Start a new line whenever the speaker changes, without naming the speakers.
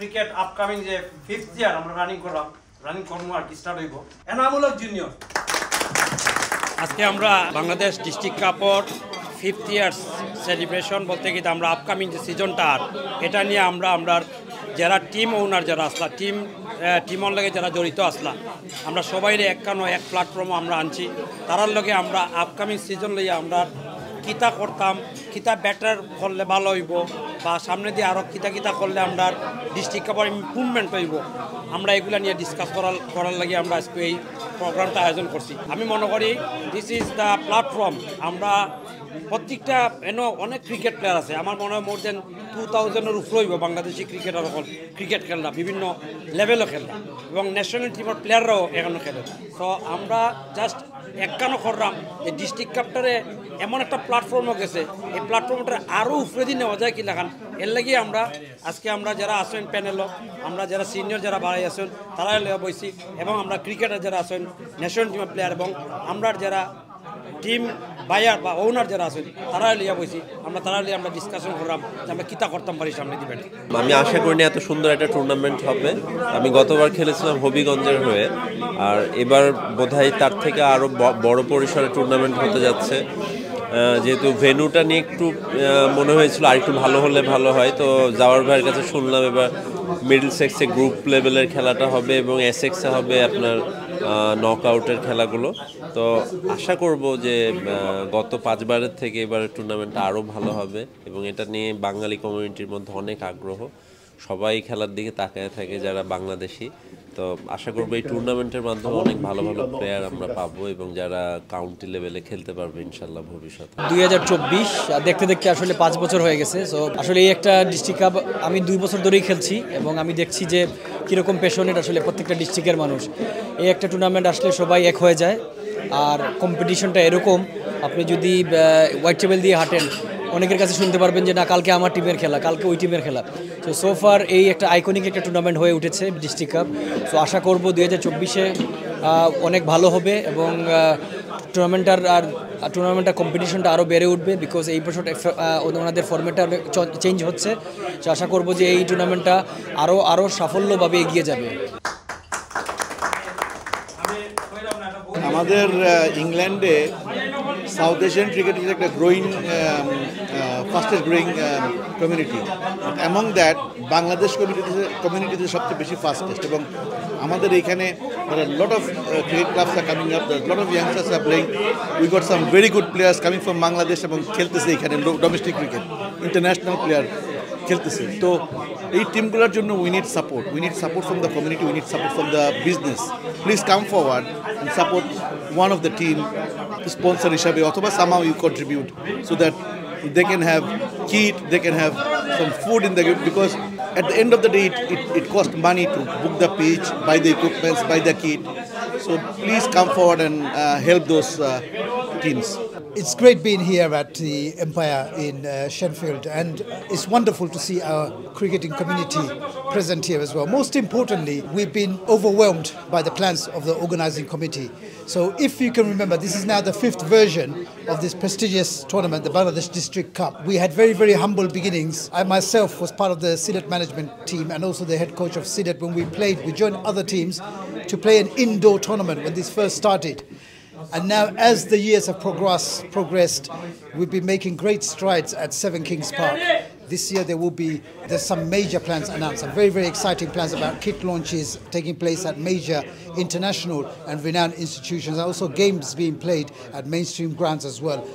Cricket upcoming যে fifth year আমরা running করলাম রানিং কর্ম আর কি স্টার্ট হইব। এনামূলক জুনিয়র আজকে আমরা বাংলাদেশ ডিস্ট্রিক্ট কাপর ফিফথ ইয়ার্স সেলিব্রেশন বলতে গিয়ে আমরা আপকামিং যে সিজনটা আর এটা নিয়ে আমরা আমরা যারা টিম ওনার যারা আসলা টিম টিমর লগে যারা জড়িত আসলা, আমরা সবাই এক কানো এক প্ল্যাটফর্ম আমরা আনছি। তারার লগে আমরা আপকামিং সিজন লইয়া আমরা কিতা করতাম কিতা ব্যাটার করলে ভালো হইব বা সামনে দিয়ে আরও কিতা কিতা করলে আমরা ডিস্ট্রিক্ট কাপড় ইম্প্রুভমেন্ট হইব। আমরা এগুলা নিয়ে ডিসকাস করার করার লাগে আমরা আজকে এই প্রোগ্রামটা আয়োজন করছি। আমি মনে করি দিস ইজ দ্য প্ল্যাটফর্ম আমরা প্রত্যেকটা এনো অনেক ক্রিকেট প্লেয়ার আছে। আমার মনে হয় মোর দেন টু থাউজেন্ডের উপরে হইব বাংলাদেশি ক্রিকেটার সকল ক্রিকেট খেলরা বিভিন্ন লেভেলও খেলরা এবং ন্যাশনাল টিমের প্লেয়াররাও এখানে খেলে তো আমরা জাস্ট একখানো করলাম যে ডিস্ট্রিক্ট কাপটারে এমন একটা প্ল্যাটফর্মও গেছে। এই প্ল্যাটফর্মটা আরও উপরে দিয়ে নেওয়া যায় কি লাগান এর লাগিয়ে আমরা, আজকে আমরা যারা আসেন প্যানেলও আমরা যারা সিনিয়র যারা বাড়াই আসেন তারা লেওয়া বইছি, এবং আমরা ক্রিকেটার যারা আসেন ন্যাশনাল টিমের প্লেয়ার এবং আমরা যারা টিম বায়ার বা ওনার যারা আছেন তারা লিয়া বইছি। আমরা তারা লিয়ে আমরা ডিসকাশন করলাম, যে আমরা কিতা করতাম পারি সামনে দিবেন।
আমি আশা করিনি এত সুন্দর একটা টুর্নামেন্ট হবে। আমি গতবার খেলেছিলাম হবিগঞ্জের হয়ে, আর এবার বোধহয় তার থেকে আরও বড় পরিসরে টুর্নামেন্ট হতে যাচ্ছে। যেহেতু ভেন্যুটা নিয়ে একটু মনে হয়েছিল আর একটু ভালো হলে ভালো হয়, তো যাওয়ার ভাইয়ের কাছে শুনলাম এবার মিডল সেক্সে গ্রুপ লেভেলের খেলাটা হবে এবং এসএক্সে হবে আপনার নক আউটের খেলাগুলো। তো আশা করব যে গত পাঁচবারের থেকে এবারের টুর্নামেন্টটা আরও ভালো হবে এবং এটা নিয়ে বাঙালি কমিউনিটির মধ্যে অনেক আগ্রহ। সবাই খেলার দিকে তাকায় থাকে যারা বাংলাদেশি। তো আশা করব এই টুর্নামেন্টের মাধ্যমে অনেক ভালো ভালো প্লেয়ার আমরা পাবো এবং যারা কাউন্টি লেভেলে খেলতে পারবে ইনশাল্লাহ ভবিষ্যতে।
দুই হাজার চব্বিশ দেখতে দেখতে আসলে পাঁচ বছর হয়ে গেছে। সো আসলে এই একটা ডিস্ট্রিক্ট কাপ আমি দুই বছর ধরেই খেলছি এবং আমি দেখছি যে কীরকম পেশনেট আসলে প্রত্যেকটা ডিস্ট্রিক্টের মানুষ। এই একটা টুর্নামেন্ট আসলে সবাই এক হয়ে যায়। আর কম্পিটিশনটা এরকম, আপনি যদি হোয়াইট টেবিল দিয়ে হাঁটেন অনেকের কাছে শুনতে পারবেন যে, না, কালকে আমার টিমের খেলা, কালকে ওই টিমের খেলা। তো সোফার এই একটা আইকনিক একটা টুর্নামেন্ট হয়ে উঠেছে ডিস্ট্রিক্ট কাপ সো আশা করব দু হাজার চব্বিশে অনেক ভালো হবে এবং টুর্নামেন্টটার আর টুর্নামেন্টটার কম্পিটিশনটা আরও বেড়ে উঠবে বিকজ এই বছর ওনাদের ফর্মেটটা অনেক চেঞ্জ হচ্ছে। তো আশা করব যে এই টুর্নামেন্টটা আরও আরও সাফল্যভাবে এগিয়ে যাবে।
আমাদের সাউথ এশিয়ান ক্রিকেট ইজ একটা growing fastest growing community among that Bangladesh community কমিউনিটিতে সবচেয়ে বেশি ফাস্টেস্ট এবং আমাদের এইখানে lot of cricket clubs are coming up lot of youngsters are playing we got some very good players coming from Bangladesh এবং খেলতেছে এখানে ডোমেস্টিক ক্রিকেট ইন্টারন্যাশনাল প্লেয়ার খেলতেছে। তো এই টিমগুলোর জন্য we need support we need support from the community we need support from the business please come forward support support one of the team sponsor হিসাবে অথবা somehow you contribute so that they can have kit they can have some food in the because at the end of the day it, it, it costs money to book the pitch buy the equipments buy the kit so please come forward and uh, help those uh, teams
It's great being here at the Empire in uh, Shenfield, and it's wonderful to see our cricketing community present here as well. Most importantly, we've been overwhelmed by the plans of the organizing committee. So, if you can remember, this is now the fifth version of this prestigious tournament, the Bangladesh District Cup. We had very, very humble beginnings. I myself was part of the SIDET management team and also the head coach of SIDET when we played. We joined other teams to play an indoor tournament when this first started. And now, as the years have progressed, progressed, we've been making great strides at Seven Kings Park. This year, there will be there's some major plans announced, some very very exciting plans about kit launches taking place at major international and renowned institutions, and also games being played at mainstream grounds as well.